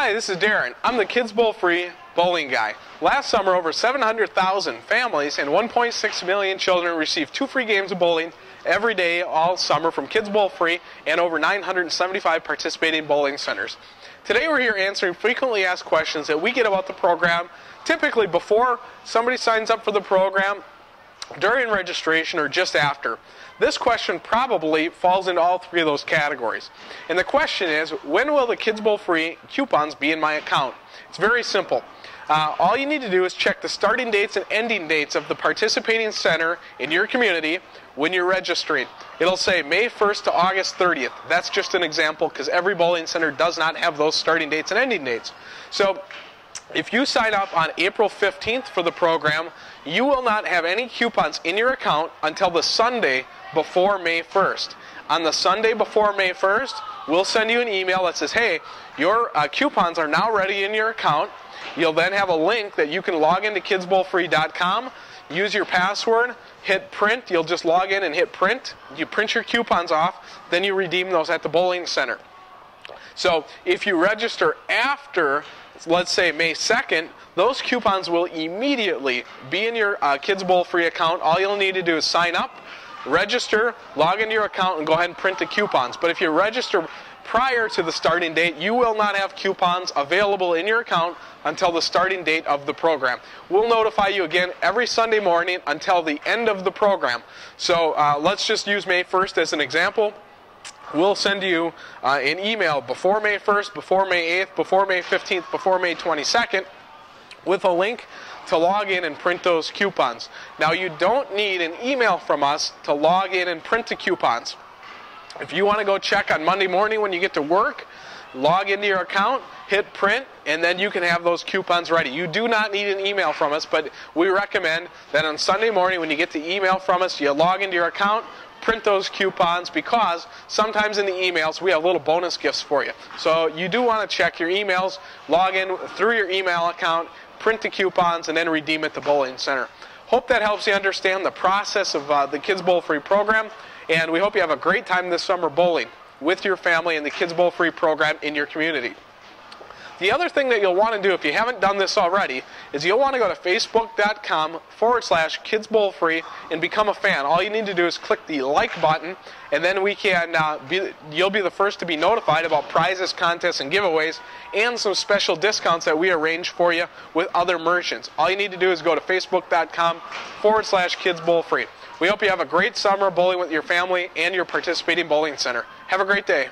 Hi, this is Darren. I'm the Kids Bowl Free bowling guy. Last summer, over 700,000 families and 1.6 million children received two free games of bowling every day all summer from Kids Bowl Free and over 975 participating bowling centers. Today, we're here answering frequently asked questions that we get about the program, typically before somebody signs up for the program, during registration, or just after. This question probably falls into all three of those categories. And the question is, when will the Kids Bowl free coupons be in my account? It's very simple. Uh, all you need to do is check the starting dates and ending dates of the participating center in your community when you're registering. It'll say May 1st to August 30th. That's just an example because every bowling center does not have those starting dates and ending dates. So if you sign up on April 15th for the program, you will not have any coupons in your account until the Sunday before May 1st. On the Sunday before May 1st, we'll send you an email that says, hey, your uh, coupons are now ready in your account. You'll then have a link that you can log into kidsbowlfree.com, use your password, hit print. You'll just log in and hit print. You print your coupons off, then you redeem those at the bowling center. So if you register after, let's say May 2nd, those coupons will immediately be in your uh, Kids Bowl free account. All you'll need to do is sign up, register, log into your account, and go ahead and print the coupons. But if you register prior to the starting date, you will not have coupons available in your account until the starting date of the program. We'll notify you again every Sunday morning until the end of the program. So uh, let's just use May 1st as an example. We'll send you uh, an email before May 1st, before May 8th, before May 15th, before May 22nd with a link to log in and print those coupons. Now, you don't need an email from us to log in and print the coupons. If you want to go check on Monday morning when you get to work, log into your account, hit print, and then you can have those coupons ready. You do not need an email from us, but we recommend that on Sunday morning when you get the email from us, you log into your account, print those coupons because sometimes in the emails we have little bonus gifts for you. So you do want to check your emails, log in through your email account, print the coupons, and then redeem at the bowling center. Hope that helps you understand the process of uh, the Kids Bowl Free program, and we hope you have a great time this summer bowling with your family in the Kids Bowl Free program in your community. The other thing that you'll want to do if you haven't done this already is you'll want to go to facebook.com forward slash kids bowl free and become a fan. All you need to do is click the like button and then we can uh, be, you'll be the first to be notified about prizes, contests, and giveaways and some special discounts that we arrange for you with other merchants. All you need to do is go to facebook.com forward slash kids bowl free. We hope you have a great summer bowling with your family and your participating bowling center. Have a great day.